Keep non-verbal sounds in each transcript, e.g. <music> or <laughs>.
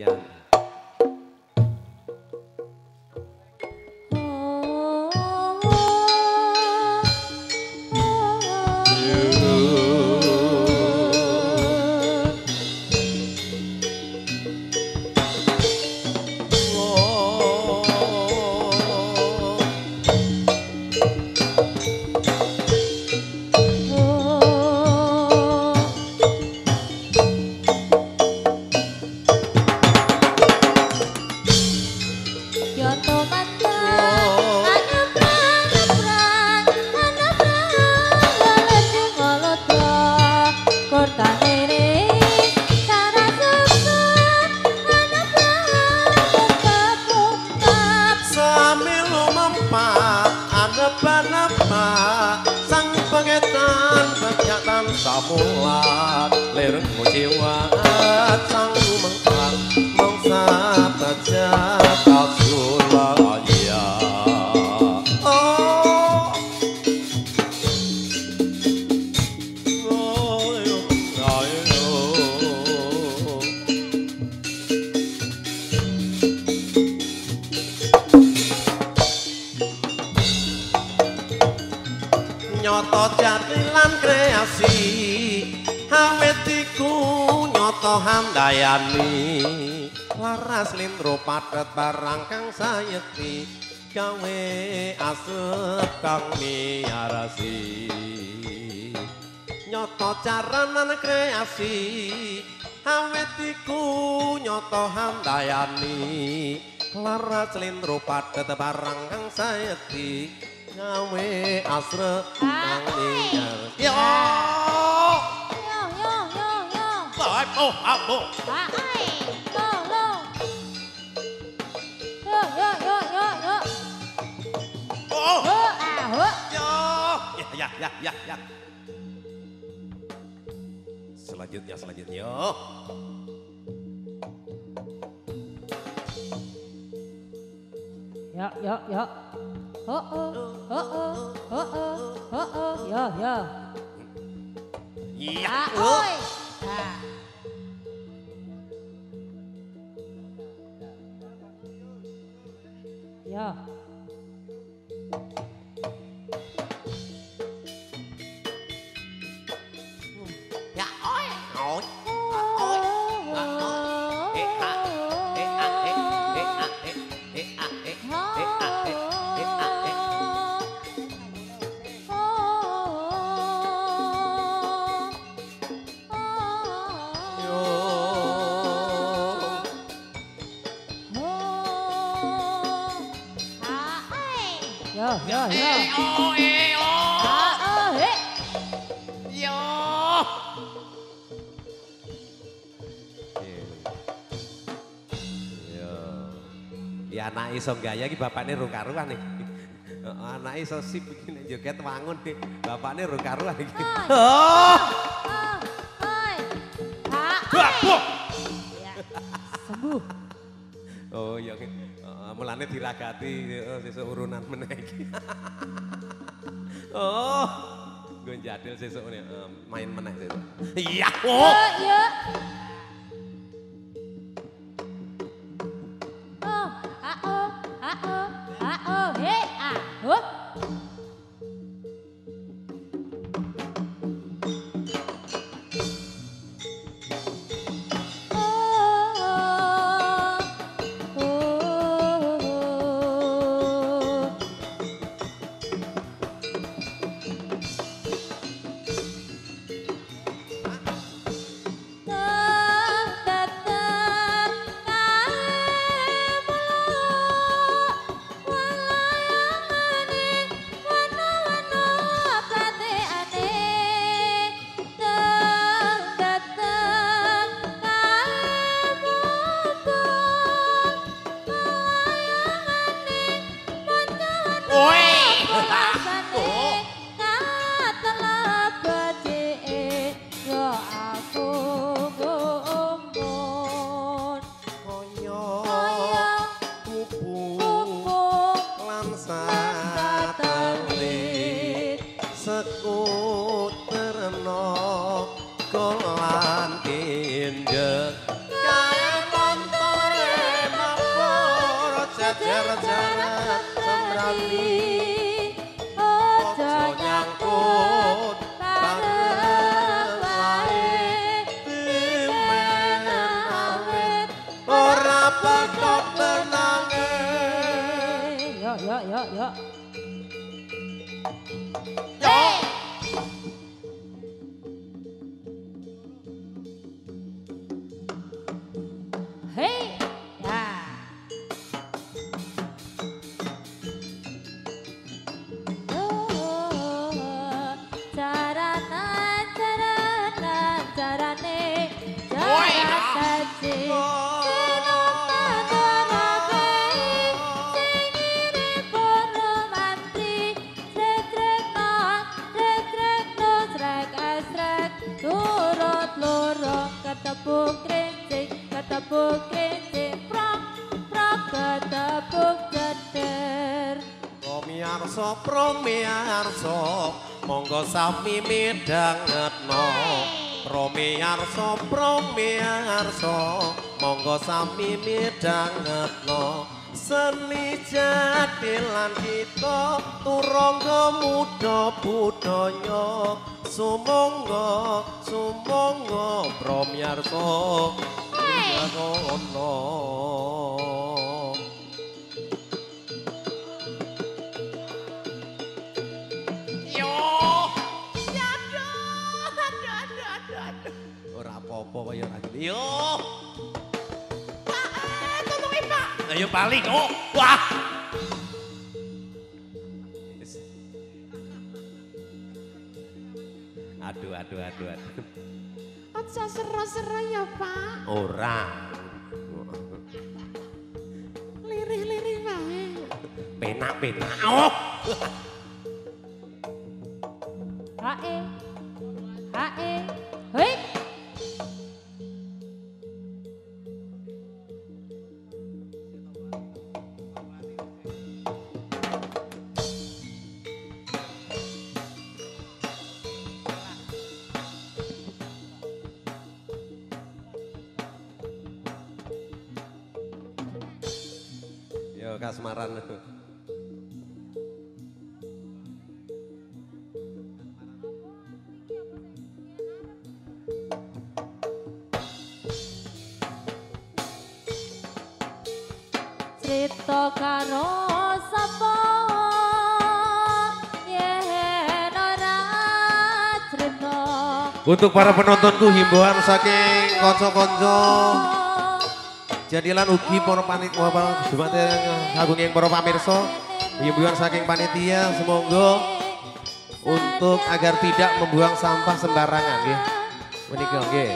Yeah. napa arep napa sang pengetan bejatan sapulat lir kuciwat sang nyoto handayani laras lindro padet barang kang sayekti. Gawe aset kang miarasi. Nyoto caranan kreasi. Awet iku nyoto handayani. Laras lindro padet barang kang sayekti. Gawe asre kang miarasi oh, lo. Yo, yo, yo, yo, yo. Oh, Ho, ah, ho. ya, ya, ya, ya, ya. Selanjutnya, selanjutnya. Yo, yo, yo. Ho, oh, ho, oh, ho, oh, ho, oh. Yo, yo. Ah, oi. Ah. 呀。Eh, oh, eh, oh. Ah, he. Yo. Yo. Ya anak iso gaya iki bapakne ro karuan iki. Heeh, anak iso sip iki nek joget wangun iki. Bapakne ro karuan iki. Oh. Oh, oi. Ah. Ya. Sembuh. Oh iya. Heeh, mulane diragati heeh sesuk urunan meneh. <laughs> Oh. Gue jadil sesuk ini eh, main meneh sesuk. Iya. Oh. yo. alive. Hey! Promiarso, monggo sami midhangetno. Promiarso, promiarso, monggo sami midhangetno. Seni jati lan kita turangga muda budaya sumangga sumangga promiarso midhangetno. Yo. Apa-apa kaya ora gini. Yo. Pak, eh, tolongin Pak. Ayo balik, oh. Wah. Aduh, aduh, aduh, aduh. Aja sera-sera ya, Pak. Ora. Lirih-lirih wae. Penak-penak. Oh. Hae, kasmaran. Cerita karo sapa? Yen ora cerita Untuk para penontonku himbauan saking konco-konco jadilan ugi para para jumatnya agung yang para pamirsa himbauan saking panitia semoga untuk agar tidak membuang sampah sembarangan nggih. Menika nggih.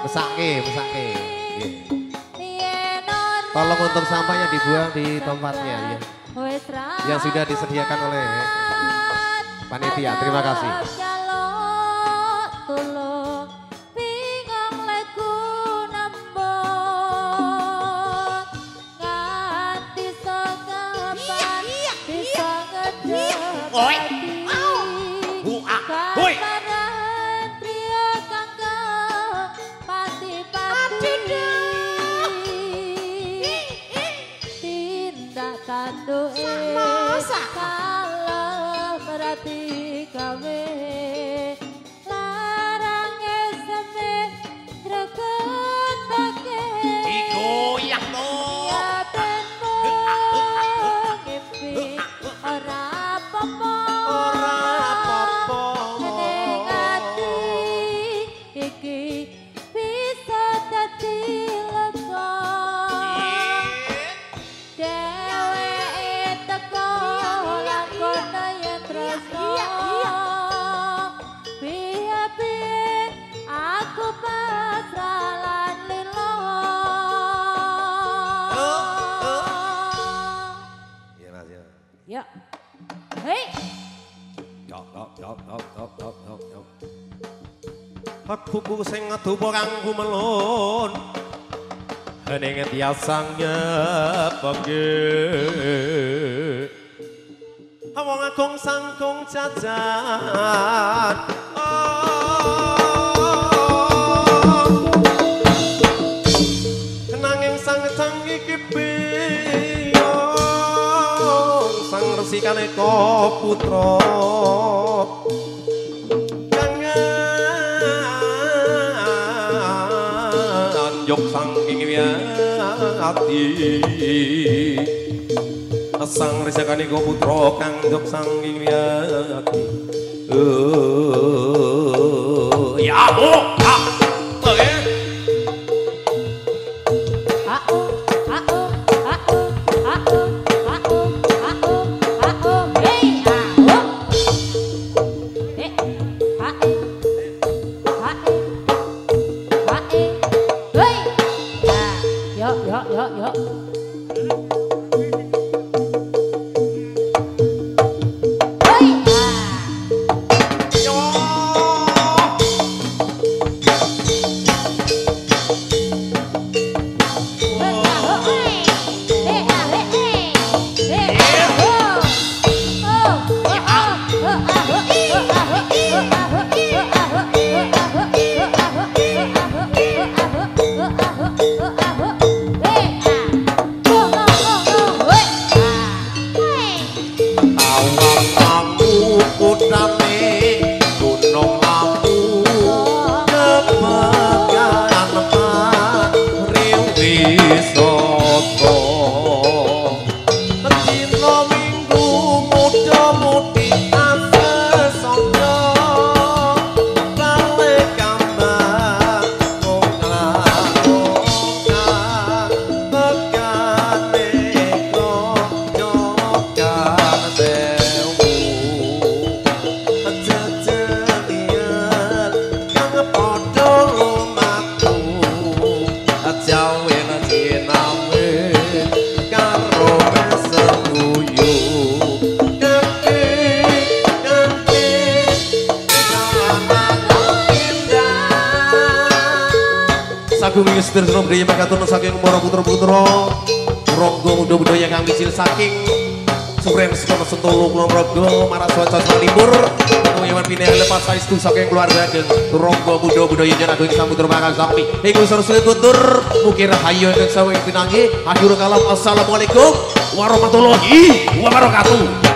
Mesake, mesake. Nggih. Tolong untuk sampahnya dibuang di tempatnya ya. Yang sudah disediakan oleh panitia. Terima kasih. satu. Sa Hei Yok yok yok yok yok yok yok yok. Aku ku sing ngedupa kanggo melon. Ning tiasangnya panggih. Wong agung sangkung jajan. Oh. Nanging sang iki piye? resi kaneka putra kang anjuk saking ati sang resi kaneka putra kang anjuk saking ati uh, ya oh. Sagung ing setir senom daya makaturna saking para putra-putra Ronggo muda budaya kang wicil saking. Suren sekono sentolo kulon rogo waca salibur Kemuyaman pindah lepas saestu saking keluarga Geng Ronggo muda budaya jan agung samudra makan sampi suruh sulit tutur. Mukir hayo yang sawe pinangi. Akhirul kalam Assalamualaikum warahmatullahi wabarakatuh